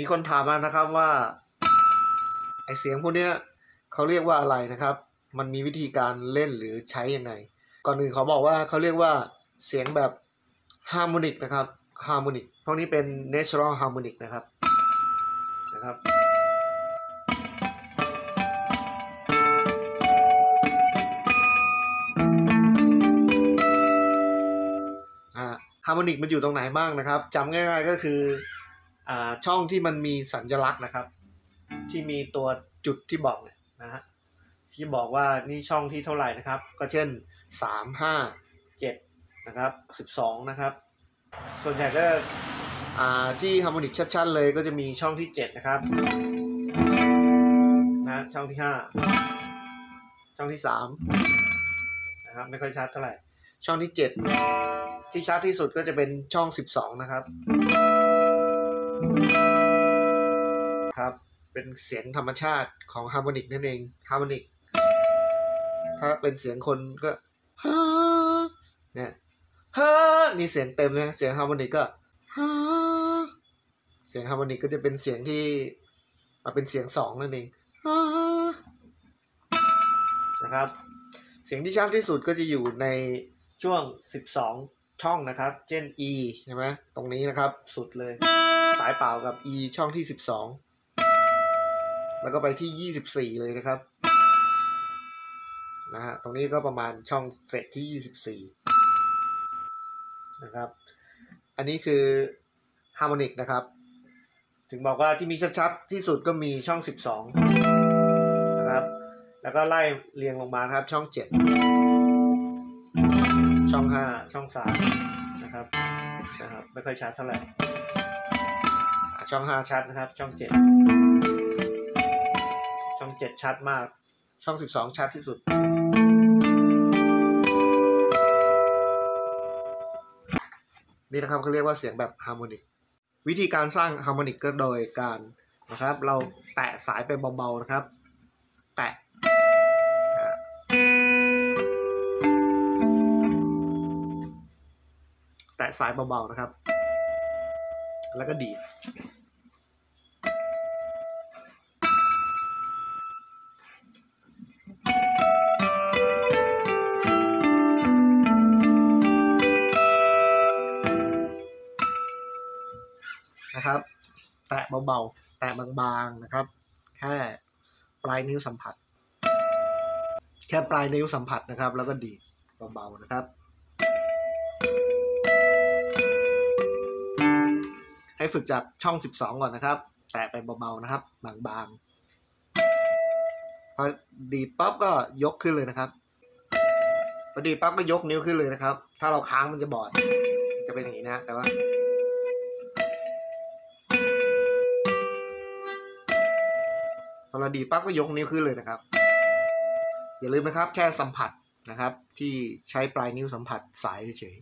มีคนถามมานะครับว่าไอเสียงพวกเนี้ยเขาเรียกว่าอะไรนะครับ มันมีวิธีการเล่นหรือใช้ยังไง ก่อนอื่นเขาบอกว่าเขาเรียกว่าเสียงแบบฮาร์โมนิกนะครับฮาร์โมนิกพวกนี้เป็น natural harmonic นะครับนะครับ harmonic มันอยู่ตรงไหนบ้างนะครับจำง่ายๆก็คือ ช่องที่มันมีสัญลักษณ์นะครับ ที่มีตัวจุดที่บอกเนี่ยนะฮะที่บอกว่านี่ช่องที่เท่าไหร่นะครับ ก็เช่นสามห้าเจ็ดนะครับสิบสองนะครับ ส่วนใหญ่ก็อ่าที่ harmonic ชัดๆเลยก็จะมีช่องที่เจ็ดนะครับนะช่องที่ห้าช่องที่สามนะครับ ไม่ค่อยชัดเท่าไหร่ ช่องที่เจ็ดที่ชัดที่สุดก็จะเป็นช่อง 12 นะครับ ครับ เป็นเสียงธรรมชาติของ harmonic นั่นเอง harmonic ถ้าเป็นเสียงคนก็ฮ่าเนี่ยฮ่านี่เสียงเต็มเลยเสียง harmonic ก็ฮ่าเสียง harmonic ก็จะเป็นเสียงที่มาเป็นเสียงสองนั่นเองนะครับ เสียงที่ชัดที่สุดก็จะอยู่ในช่วง 12 ช่องนะครับ เช่น E ใช่ไหมตรงนี้นะครับสุดเลย สายเปล่ากับ E ช่องที่ 12 แล้วก็ไปที่ 24 เลยนะครับนะฮะตรงนี้ก็ประมาณช่องเฟดที่ 24 นะครับ อันนี้คือฮาร์โมนิกนะครับ ถึงบอกว่าที่มีชัดๆที่สุดก็มีช่อง 12 นะครับ แล้วก็ไล่เรียงลงมาครับช่อง 7 ช่อง5ช่อง3นะครับนะครับ ไม่ค่อยชัดเท่าไหร่ช่อง5ชัดนะครับ ช่อง7ช่อง7ชัดมาก ช่อง12ชัดที่สุดนี่นะครับเขาเรียกว่าเสียงแบบฮาร์โมนิก วิธีการสร้างฮาร์โมนิกก็โดยการนะครับ เราแตะสายไปเบาๆนะครับ แตะะสายเบาๆนะครับ แล้วก็ดีดนะครับ แตะเบาๆ แตะบางๆนะครับ แค่ปลายนิ้วสัมผัส แค่ปลายนิ้วสัมผัสนะครับ แล้วก็ดีดเบาๆนะครับ ให้ฝึกจากช่อง 12 ก่อนนะครับ แตะไปเบาๆนะครับ บางๆ พอดีปั๊บก็ยกขึ้นเลยนะครับพอดีปั๊บก็ยกนิ้วขึ้นเลยนะครับ ถ้าเราค้างมันจะบอด จะเป็นอย่างนี้นะแต่ว่าพอเราดีปั๊บก็ยกนิ้วขึ้นเลยนะครับ อย่าลืมนะครับแค่สัมผัสนะครับ ที่ใช้ปลายนิ้วสัมผัสสายเฉย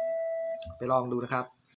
ๆไปลองดูนะครับ